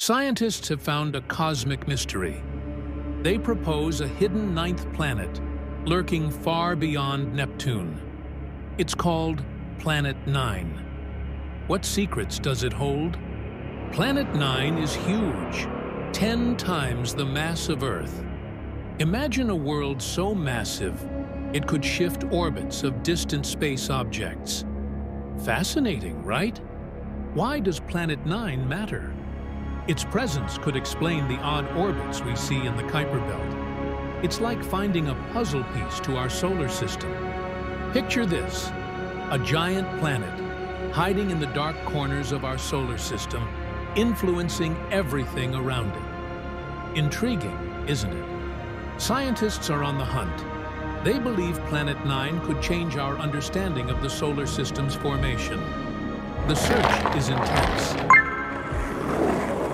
Scientists have found a cosmic mystery. They propose a hidden ninth planet, lurking far beyond Neptune. It's called Planet Nine. What secrets does it hold? Planet Nine is huge, 10 times the mass of Earth. Imagine a world so massive, it could shift orbits of distant space objects. Fascinating, right? Why does Planet Nine matter? Its presence could explain the odd orbits we see in the Kuiper Belt. It's like finding a puzzle piece to our solar system. Picture this, a giant planet hiding in the dark corners of our solar system, influencing everything around it. Intriguing, isn't it? Scientists are on the hunt. They believe Planet 9 could change our understanding of the solar system's formation. The search is intense,